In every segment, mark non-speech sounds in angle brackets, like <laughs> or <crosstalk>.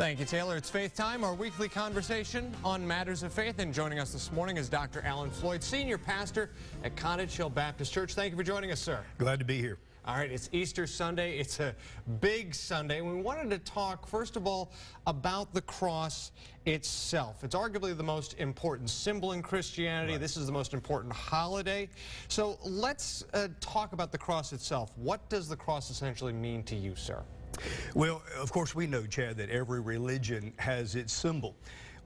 Thank you, Taylor. It's Faith Time, our weekly conversation on matters of faith. And joining us this morning is Dr. Alan Floyd, Senior Pastor at Cottage Hill Baptist Church. Thank you for joining us, sir. Glad to be here. All right, it's Easter Sunday. It's a big Sunday. We wanted to talk, first of all, about the cross itself. It's arguably the most important symbol in Christianity. Right. This is the most important holiday. So let's uh, talk about the cross itself. What does the cross essentially mean to you, sir? Well, of course, we know, Chad, that every religion has its symbol.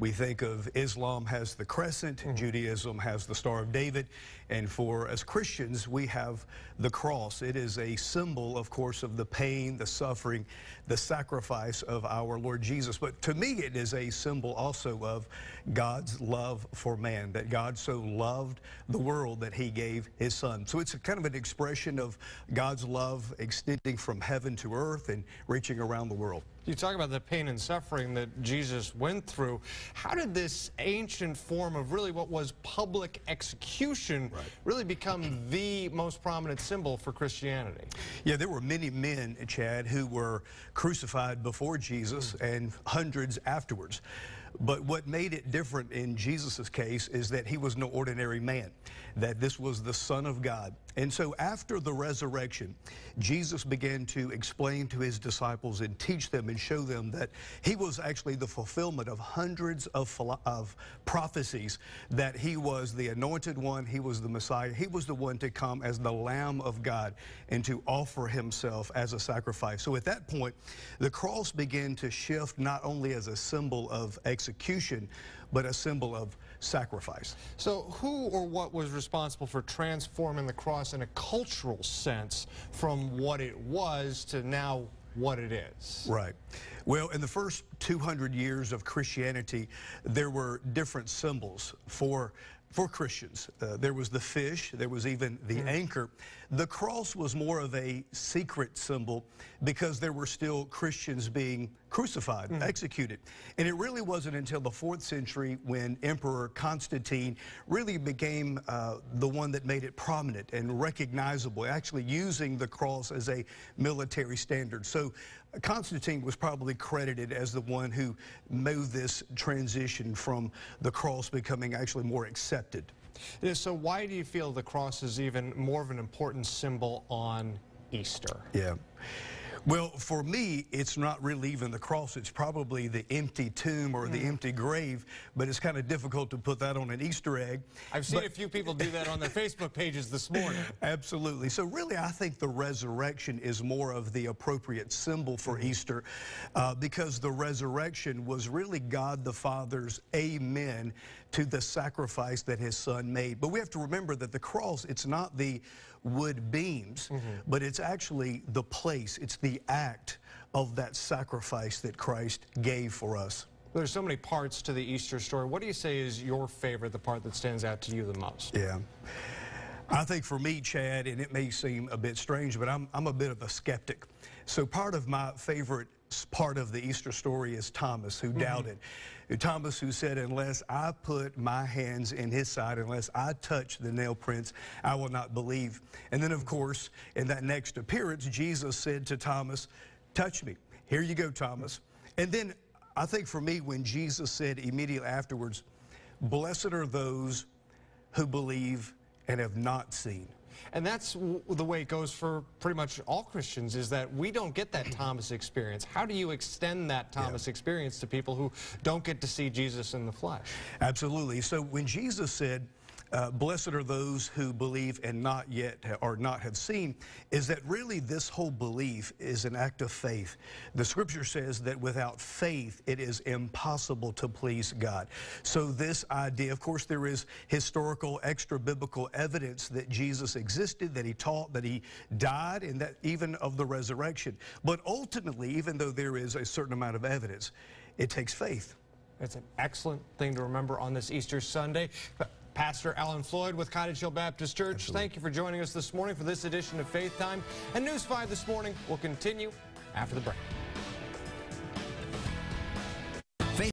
We think of Islam has the crescent, mm. Judaism has the Star of David, and for as Christians, we have the cross. It is a symbol, of course, of the pain, the suffering, the sacrifice of our Lord Jesus. But to me, it is a symbol also of God's love for man, that God so loved the world that he gave his son. So it's kind of an expression of God's love extending from heaven to earth and reaching around the world. You talk about the pain and suffering that Jesus went through. How did this ancient form of really what was public execution right. really become the most prominent symbol for Christianity? Yeah, there were many men, Chad, who were crucified before Jesus mm. and hundreds afterwards. But what made it different in Jesus' case is that he was no ordinary man, that this was the Son of God. And so after the resurrection, Jesus began to explain to his disciples and teach them and show them that he was actually the fulfillment of hundreds of, of prophecies, that he was the anointed one, he was the Messiah, he was the one to come as the Lamb of God and to offer himself as a sacrifice. So at that point, the cross began to shift not only as a symbol of execution, but a symbol of sacrifice. So who or what was responsible for transforming the cross in a cultural sense from what it was to now what it is. Right. Well, in the first 200 years of Christianity, there were different symbols for for Christians. Uh, there was the fish, there was even the mm. anchor. The cross was more of a secret symbol because there were still Christians being crucified, mm. executed. And it really wasn't until the fourth century when Emperor Constantine really became uh, the one that made it prominent and recognizable, actually using the cross as a military standard. So Constantine was probably credited as the one who made this transition from the cross becoming actually more accepted. So why do you feel the cross is even more of an important symbol on Easter? Yeah. Well, for me, it's not really even the cross. It's probably the empty tomb or the mm. empty grave, but it's kind of difficult to put that on an Easter egg. I've seen but, a few people do that on their <laughs> Facebook pages this morning. Absolutely. So really, I think the resurrection is more of the appropriate symbol for mm. Easter uh, because the resurrection was really God the Father's amen to the sacrifice that his son made. But we have to remember that the cross, it's not the wood beams, mm -hmm. but it's actually the place, it's the act of that sacrifice that Christ gave for us. There's so many parts to the Easter story. What do you say is your favorite, the part that stands out to you the most? Yeah. I think for me, Chad, and it may seem a bit strange, but I'm, I'm a bit of a skeptic. So part of my favorite part of the Easter story is Thomas, who mm -hmm. doubted. Thomas, who said, Unless I put my hands in his side, unless I touch the nail prints, I will not believe. And then, of course, in that next appearance, Jesus said to Thomas, Touch me. Here you go, Thomas. And then I think for me, when Jesus said immediately afterwards, Blessed are those who believe and have not seen. And that's the way it goes for pretty much all Christians is that we don't get that <clears throat> Thomas experience. How do you extend that Thomas yeah. experience to people who don't get to see Jesus in the flesh? Absolutely. So when Jesus said, uh, blessed are those who believe and not yet or not have seen, is that really this whole belief is an act of faith. The scripture says that without faith, it is impossible to please God. So this idea, of course, there is historical, extra biblical evidence that Jesus existed, that he taught, that he died, and that even of the resurrection. But ultimately, even though there is a certain amount of evidence, it takes faith. That's an excellent thing to remember on this Easter Sunday. Pastor Alan Floyd with Cottage Hill Baptist Church. Absolutely. Thank you for joining us this morning for this edition of Faith Time. And News 5 this morning will continue after the break.